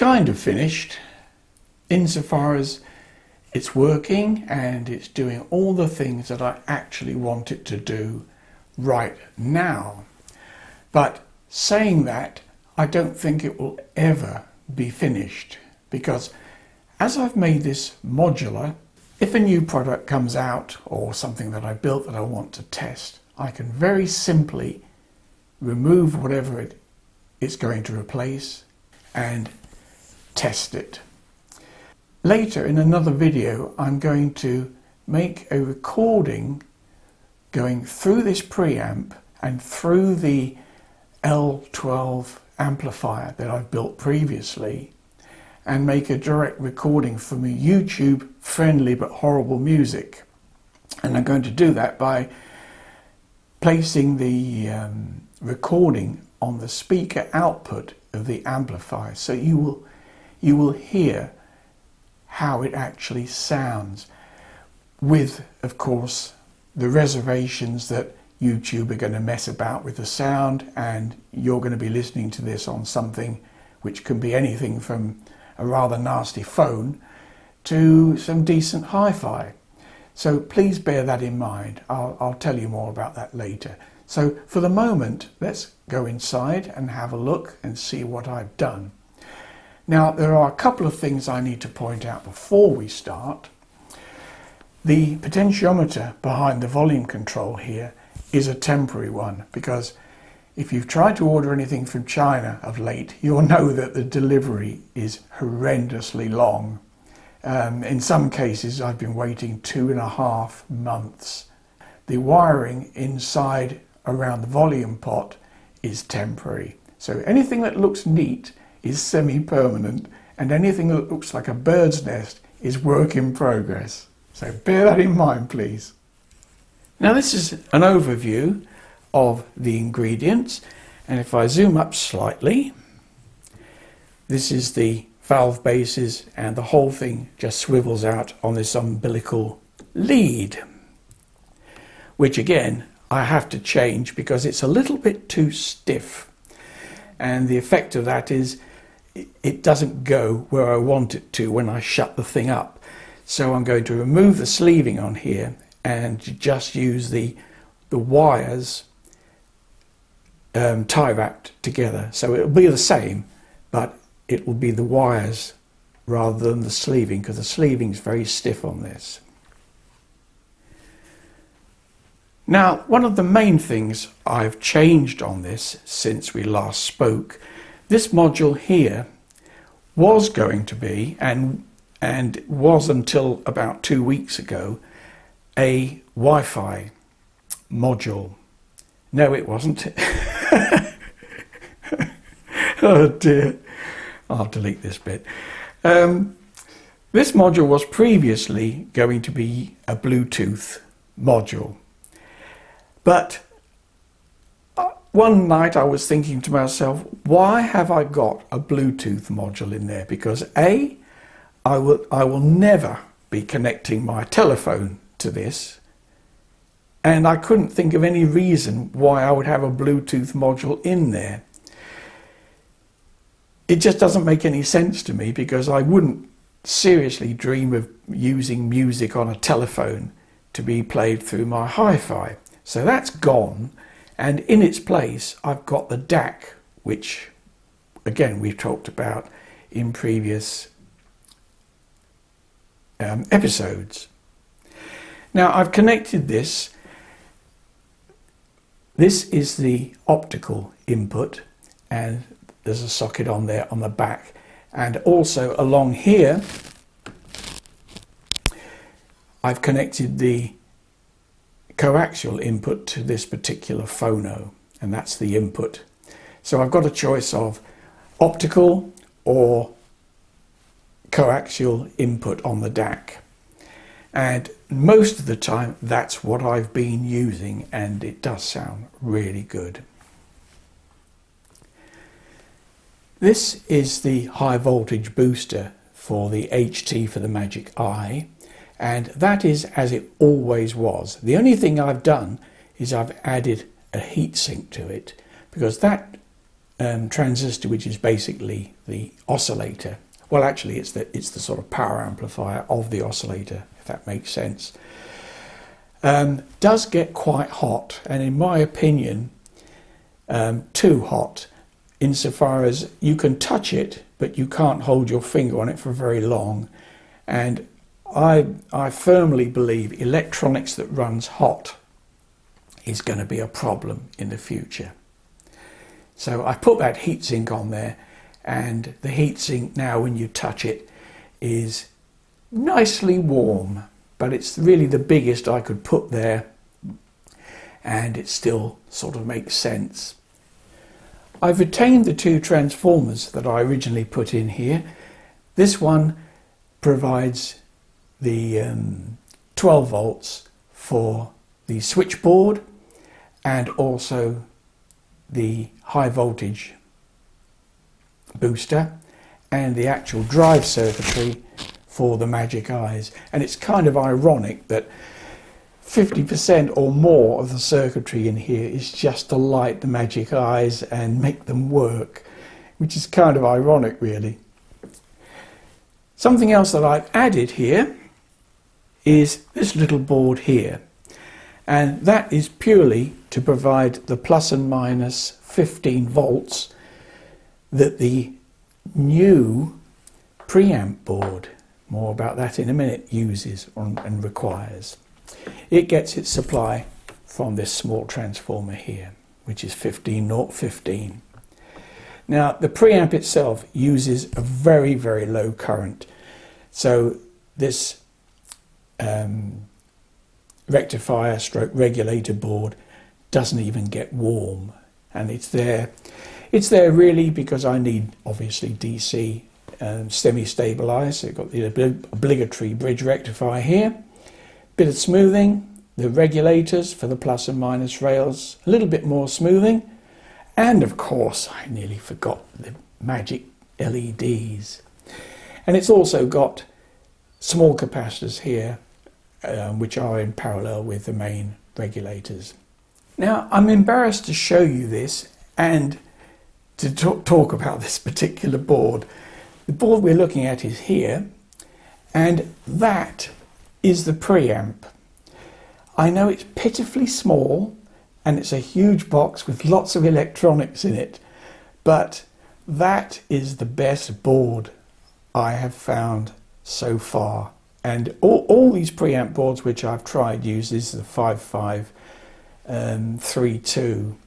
kind of finished insofar as it's working and it's doing all the things that I actually want it to do right now. But saying that, I don't think it will ever be finished because as I've made this modular, if a new product comes out or something that I built that I want to test, I can very simply remove whatever it is going to replace and test it. Later in another video I'm going to make a recording going through this preamp and through the L12 amplifier that I've built previously and make a direct recording from YouTube friendly but horrible music. And I'm going to do that by placing the um, recording on the speaker output of the amplifier so you will you will hear how it actually sounds with of course the reservations that YouTube are going to mess about with the sound and you're going to be listening to this on something which can be anything from a rather nasty phone to some decent hi-fi. So please bear that in mind. I'll, I'll tell you more about that later. So for the moment, let's go inside and have a look and see what I've done. Now, there are a couple of things I need to point out before we start. The potentiometer behind the volume control here is a temporary one because if you've tried to order anything from China of late, you'll know that the delivery is horrendously long. Um, in some cases, I've been waiting two and a half months. The wiring inside around the volume pot is temporary. So anything that looks neat is semi-permanent and anything that looks like a bird's nest is work in progress. So bear that in mind, please. Now this is an overview of the ingredients and if I zoom up slightly this is the valve bases and the whole thing just swivels out on this umbilical lead which again I have to change because it's a little bit too stiff and the effect of that is it doesn't go where I want it to when I shut the thing up so I'm going to remove the sleeving on here and just use the, the wires um, tie wrapped together. So it'll be the same, but it will be the wires rather than the sleeving because the sleeving is very stiff on this. Now, one of the main things I've changed on this since we last spoke, this module here was going to be, and, and was until about two weeks ago, a Wi-Fi module. No, it wasn't. oh dear. I'll delete this bit. Um, this module was previously going to be a Bluetooth module. But one night I was thinking to myself, why have I got a Bluetooth module in there? Because A, I will, I will never be connecting my telephone to this. And I couldn't think of any reason why I would have a Bluetooth module in there. It just doesn't make any sense to me because I wouldn't seriously dream of using music on a telephone to be played through my hi-fi. So that's gone. And in its place, I've got the DAC, which again, we've talked about in previous um, episodes. Now I've connected this. This is the optical input and there's a socket on there on the back. And also along here, I've connected the coaxial input to this particular phono and that's the input. So I've got a choice of optical or coaxial input on the DAC. And most of the time, that's what I've been using, and it does sound really good. This is the high voltage booster for the HT for the Magic Eye, and that is as it always was. The only thing I've done is I've added a heatsink to it because that um, transistor, which is basically the oscillator. Well, actually, it's the, it's the sort of power amplifier of the oscillator, if that makes sense. Um, does get quite hot, and in my opinion, um, too hot, insofar as you can touch it, but you can't hold your finger on it for very long. And I, I firmly believe electronics that runs hot is going to be a problem in the future. So I put that heatsink on there and the heatsink now when you touch it is nicely warm but it's really the biggest I could put there and it still sort of makes sense. I've retained the two transformers that I originally put in here. This one provides the um, 12 volts for the switchboard and also the high voltage booster and the actual drive circuitry for the magic eyes. And it's kind of ironic that 50% or more of the circuitry in here is just to light the magic eyes and make them work, which is kind of ironic really. Something else that I've added here is this little board here. And that is purely to provide the plus and minus 15 volts that the new preamp board, more about that in a minute, uses and requires. It gets its supply from this small transformer here, which is 15 0 15. Now, the preamp itself uses a very, very low current. So this um, rectifier stroke regulator board doesn't even get warm. And it's there it's there really because I need obviously DC um, semi-stabilized. So have got the obligatory bridge rectifier here. Bit of smoothing the regulators for the plus and minus rails a little bit more smoothing. And of course I nearly forgot the magic LEDs and it's also got small capacitors here um, which are in parallel with the main regulators. Now I'm embarrassed to show you this and to talk about this particular board. The board we're looking at is here and that is the preamp. I know it's pitifully small and it's a huge box with lots of electronics in it but that is the best board I have found so far and all, all these preamp boards which I've tried use this the 5532 um,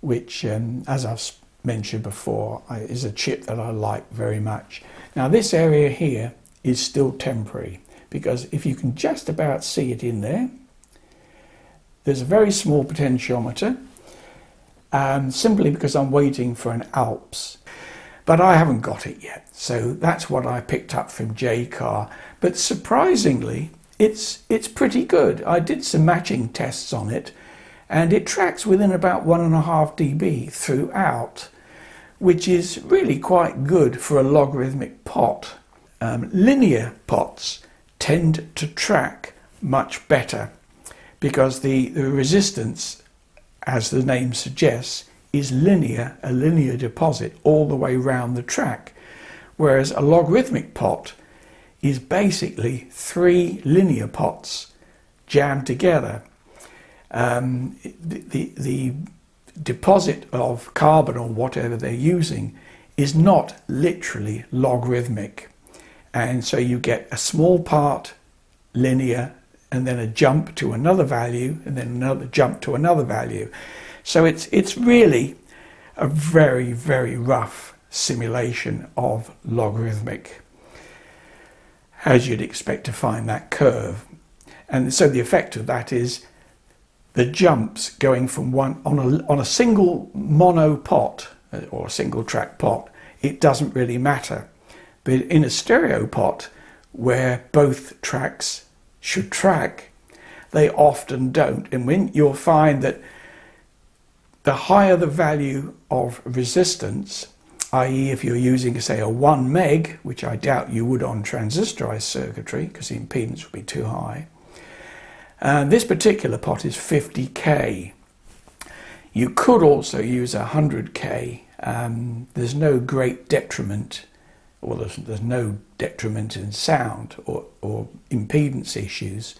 which um, as I've mentioned before I, is a chip that I like very much. Now this area here is still temporary because if you can just about see it in there there's a very small potentiometer um, simply because I'm waiting for an Alps but I haven't got it yet. So that's what I picked up from Jaycar. But surprisingly, it's, it's pretty good. I did some matching tests on it and it tracks within about one and a half dB throughout, which is really quite good for a logarithmic pot. Um, linear pots tend to track much better because the, the resistance, as the name suggests, is linear, a linear deposit all the way round the track, whereas a logarithmic pot is basically three linear pots jammed together. Um, the, the, the deposit of carbon or whatever they're using is not literally logarithmic. And so you get a small part linear and then a jump to another value and then another jump to another value. So it's, it's really a very, very rough simulation of logarithmic, as you'd expect to find that curve. And so the effect of that is the jumps going from one on a, on a single mono pot uh, or a single track pot, it doesn't really matter. But in a stereo pot where both tracks should track, they often don't. And when you'll find that the higher the value of resistance, i.e. if you're using say a 1 meg, which I doubt you would on transistorized circuitry because the impedance would be too high, and this particular pot is 50k. You could also use a 100k Um, there's no great detriment, or there's, there's no detriment in sound or, or impedance issues,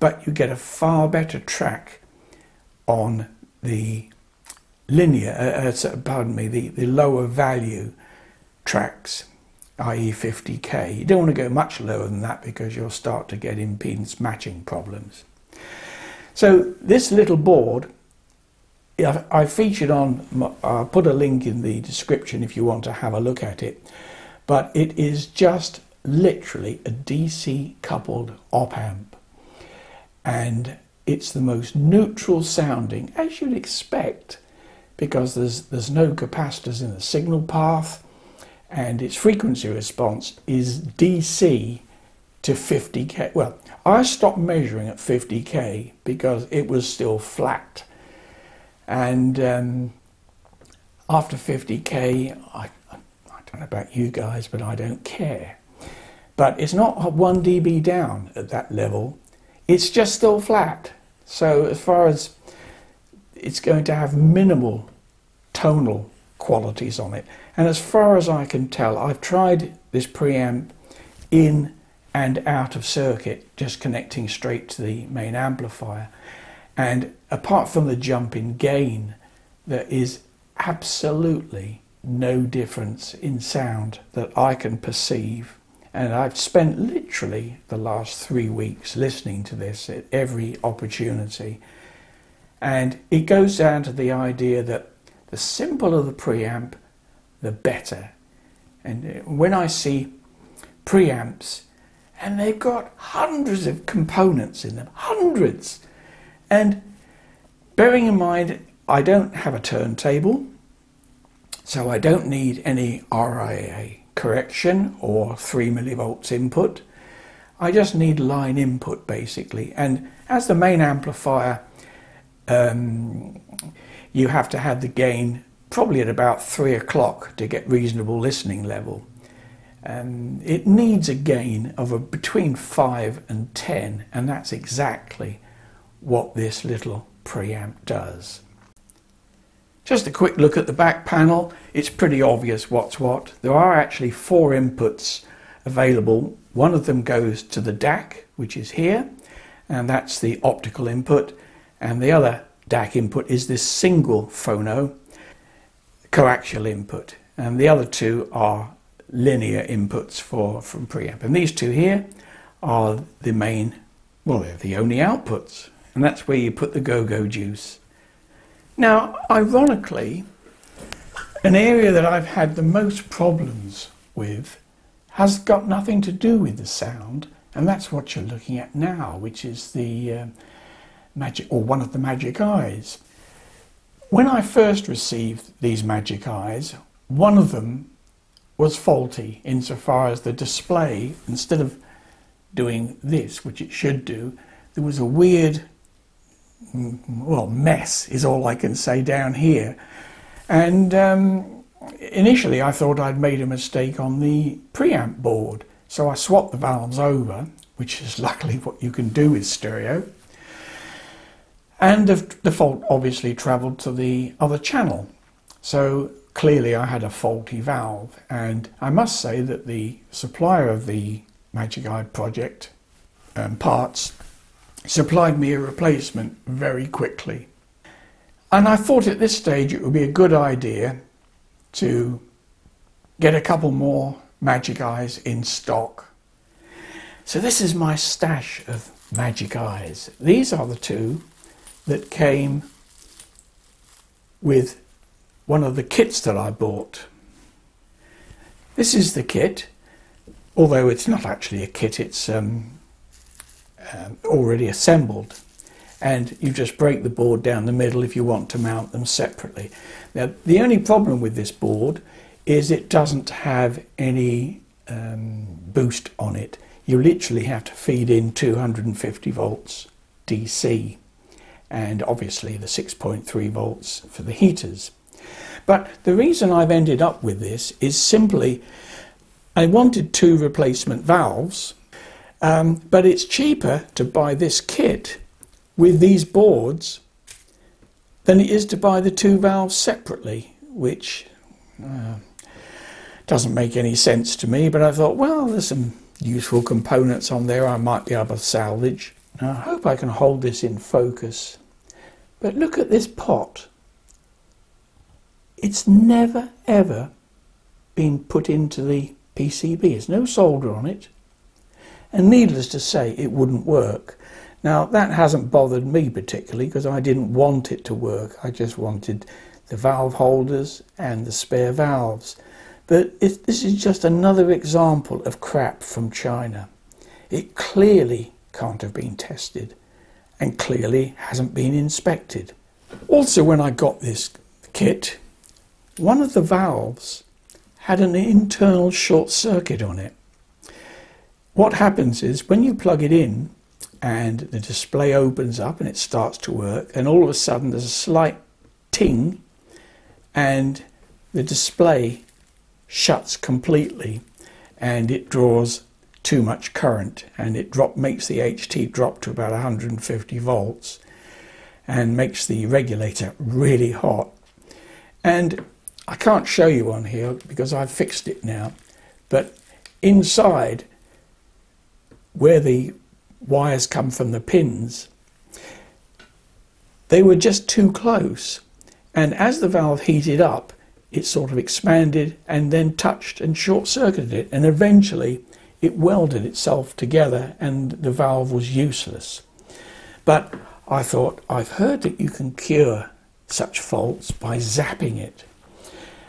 but you get a far better track on the linear, uh, uh, pardon me, the, the lower value tracks, i.e. 50k. You don't want to go much lower than that because you'll start to get impedance matching problems. So this little board, I featured on, I'll put a link in the description if you want to have a look at it, but it is just literally a DC coupled op amp. And it's the most neutral sounding, as you'd expect, because there's, there's no capacitors in the signal path, and its frequency response is DC to 50k. Well, I stopped measuring at 50k because it was still flat. And um, after 50k, I, I don't know about you guys, but I don't care. But it's not 1 dB down at that level, it's just still flat. So, as far as it's going to have minimal tonal qualities on it. And as far as I can tell, I've tried this preamp in and out of circuit, just connecting straight to the main amplifier. And apart from the jump in gain, there is absolutely no difference in sound that I can perceive. And I've spent literally the last three weeks listening to this at every opportunity. And it goes down to the idea that the simpler the preamp, the better. And uh, when I see preamps and they've got hundreds of components in them, hundreds. And bearing in mind, I don't have a turntable, so I don't need any RIAA correction or 3 millivolts input. I just need line input basically. And as the main amplifier, um, you have to have the gain probably at about 3 o'clock to get reasonable listening level. Um, it needs a gain of a, between 5 and 10 and that's exactly what this little preamp does. Just a quick look at the back panel. It's pretty obvious what's what. There are actually four inputs available. One of them goes to the DAC, which is here, and that's the optical input. And the other DAC input is this single phono coaxial input. And the other two are linear inputs for from preamp. And these two here are the main, well, they're the only outputs. And that's where you put the go-go juice. Now, ironically, an area that I've had the most problems with has got nothing to do with the sound, and that's what you're looking at now, which is the uh, magic, or one of the magic eyes. When I first received these magic eyes, one of them was faulty insofar as the display, instead of doing this, which it should do, there was a weird, well, mess is all I can say down here. And um, initially I thought I'd made a mistake on the preamp board. So I swapped the valves over, which is luckily what you can do with stereo. And the, the fault obviously travelled to the other channel. So clearly I had a faulty valve and I must say that the supplier of the Magic Eye project um, parts supplied me a replacement very quickly. And I thought at this stage it would be a good idea to get a couple more Magic Eyes in stock. So this is my stash of Magic Eyes. These are the two that came with one of the kits that I bought. This is the kit, although it's not actually a kit, it's um, um, already assembled. And you just break the board down the middle if you want to mount them separately. Now, the only problem with this board is it doesn't have any um, boost on it. You literally have to feed in 250 volts DC and obviously the 6.3 volts for the heaters. But the reason I've ended up with this is simply I wanted two replacement valves, um, but it's cheaper to buy this kit with these boards than it is to buy the two valves separately, which Uh, doesn't make any sense to me, but I thought, well, there's some useful components on there I might be able to salvage. Now, I hope I can hold this in focus. But look at this pot. It's never ever been put into the PCB. There's no solder on it. And needless to say, it wouldn't work. Now, that hasn't bothered me particularly because I didn't want it to work. I just wanted the valve holders and the spare valves. But it, this is just another example of crap from China. It clearly can't have been tested and clearly hasn't been inspected. Also, when I got this kit, one of the valves had an internal short circuit on it. What happens is when you plug it in and the display opens up and it starts to work, and all of a sudden there's a slight ting and the display shuts completely and it draws too much current and it drop makes the HT drop to about 150 volts and makes the regulator really hot. And I can't show you one here because I've fixed it now but inside where the wires come from the pins they were just too close. And as the valve heated up it sort of expanded and then touched and short circuited it and eventually it welded itself together and the valve was useless. But I thought, I've heard that you can cure such faults by zapping it.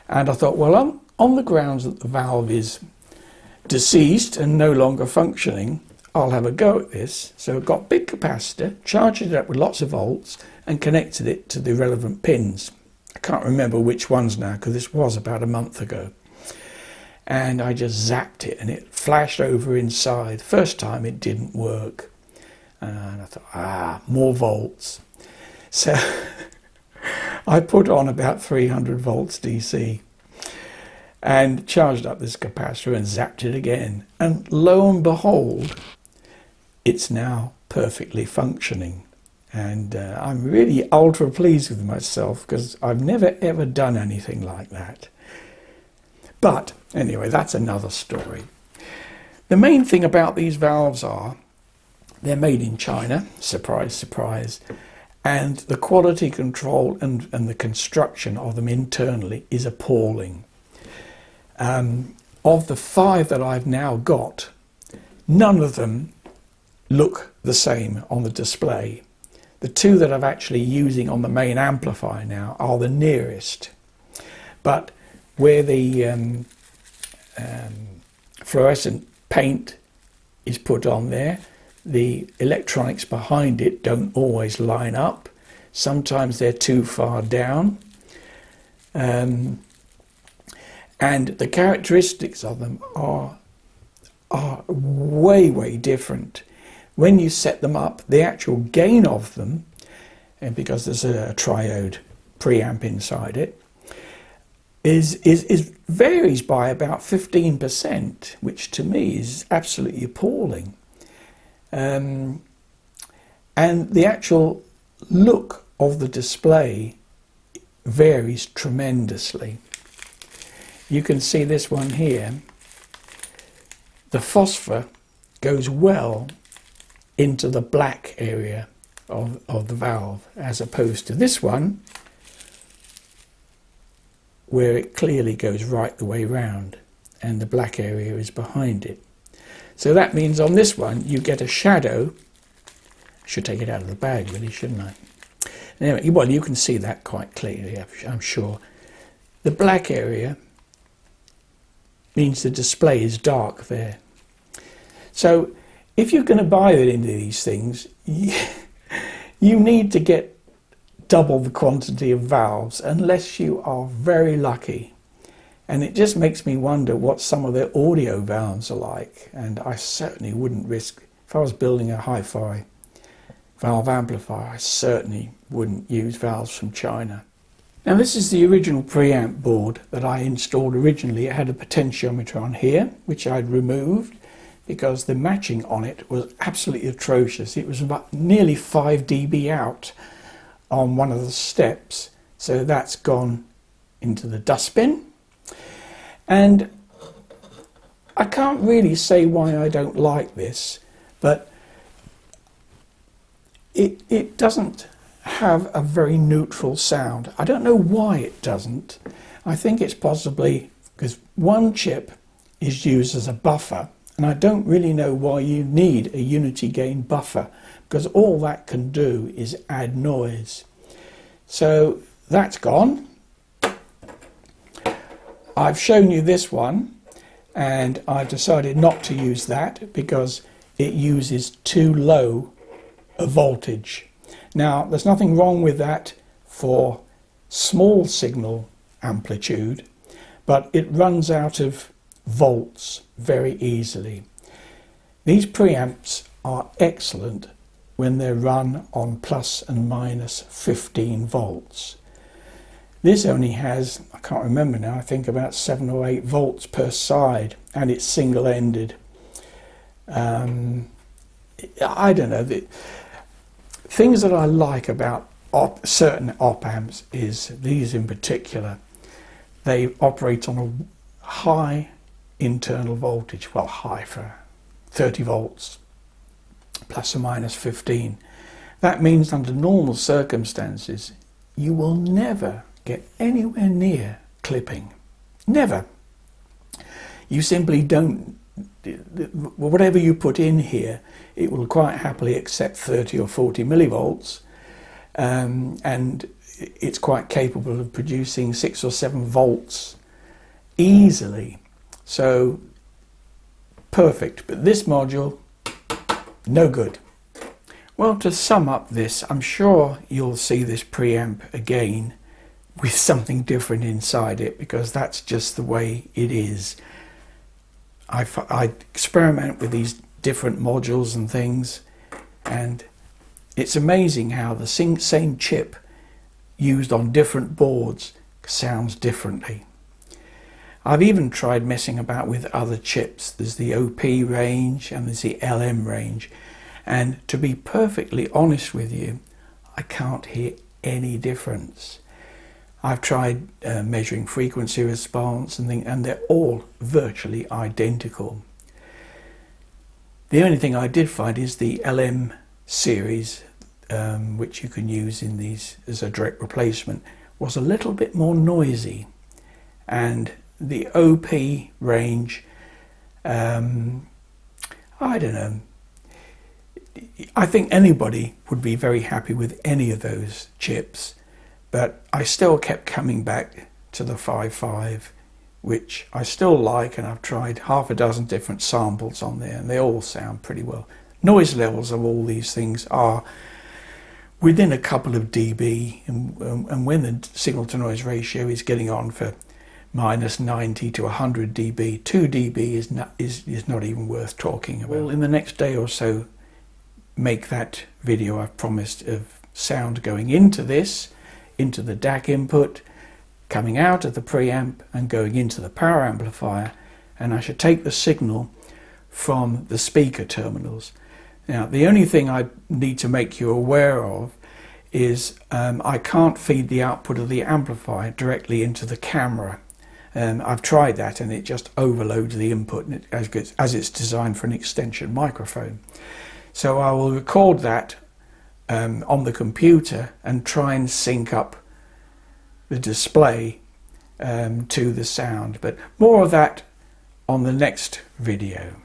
And I thought, well, on, on the grounds that the valve is deceased and no longer functioning, I'll have a go at this. So I got big capacitor, charged it up with lots of volts and connected it to the relevant pins. I can't remember which ones now because this was about a month ago and I just zapped it and it flashed over inside. First time it didn't work. And I thought, ah, more volts. So I put on about 300 volts DC and charged up this capacitor and zapped it again. And lo and behold, it's now perfectly functioning. And uh, I'm really ultra pleased with myself because I've never ever done anything like that. But anyway, that's another story. The main thing about these valves are they're made in China, surprise, surprise, and the quality control and, and the construction of them internally is appalling. Um, of the five that I've now got, none of them look the same on the display. The two that I'm actually using on the main amplifier now are the nearest. But where the um, um, fluorescent paint is put on there, the electronics behind it don't always line up. Sometimes they're too far down. Um, and the characteristics of them are, are way, way different. When you set them up, the actual gain of them, and because there's a, a triode preamp inside it, is, is, is varies by about 15%, which to me is absolutely appalling. Um, and the actual look of the display varies tremendously. You can see this one here. The phosphor goes well into the black area of, of the valve as opposed to this one where it clearly goes right the way round and the black area is behind it. So that means on this one you get a shadow. Should take it out of the bag really, shouldn't I? Anyway, well, you can see that quite clearly, I'm sure. The black area means the display is dark there. So if you're going to buy it into these things, you need to get double the quantity of valves unless you are very lucky. And it just makes me wonder what some of their audio valves are like. And I certainly wouldn't risk, if I was building a hi-fi valve amplifier, I certainly wouldn't use valves from China. Now this is the original preamp board that I installed originally. It had a potentiometer on here, which I'd removed because the matching on it was absolutely atrocious. It was about nearly 5 dB out on one of the steps. So that's gone into the dustbin. And I can't really say why I don't like this, but it, it doesn't have a very neutral sound. I don't know why it doesn't. I think it's possibly because one chip is used as a buffer and I don't really know why you need a unity gain buffer because all that can do is add noise. So that's gone. I've shown you this one and I've decided not to use that because it uses too low a voltage. Now there's nothing wrong with that for small signal amplitude but it runs out of volts very easily. These preamps are excellent when they're run on plus and minus 15 volts. This only has, I can't remember now, I think about 7 or 8 volts per side and it's single-ended. Um, I don't know. The, things that I like about op, certain op amps is these in particular. They operate on a high internal voltage, well high for 30 volts, plus or minus 15. That means under normal circumstances you will never get anywhere near clipping. Never. You simply don't, whatever you put in here, it will quite happily accept 30 or 40 millivolts um, and it's quite capable of producing six or seven volts easily. So perfect, but this module, no good. Well, to sum up this, I'm sure you'll see this preamp again with something different inside it because that's just the way it is. I, I experiment with these different modules and things and it's amazing how the same chip used on different boards sounds differently. I've even tried messing about with other chips. There's the OP range and there's the LM range. And to be perfectly honest with you, I can't hear any difference. I've tried uh, measuring frequency response and, thing, and they're all virtually identical. The only thing I did find is the LM series, um, which you can use in these as a direct replacement, was a little bit more noisy. And the OP range, um, I don't know. I think anybody would be very happy with any of those chips, but I still kept coming back to the 5.5, which I still like, and I've tried half a dozen different samples on there, and they all sound pretty well noise levels of all these things are within a couple of dB and, and when the signal to noise ratio is getting on for minus 90 to 100 dB, 2 dB is not, is, is not even worth talking about. Well, in the next day or so, make that video I've promised of sound going into this, into the DAC input, coming out of the preamp and going into the power amplifier, and I should take the signal from the speaker terminals now, the only thing I need to make you aware of is um, I can't feed the output of the amplifier directly into the camera. Um, I've tried that and it just overloads the input as, as it's designed for an extension microphone. So I will record that um, on the computer and try and sync up the display um, to the sound. But more of that on the next video.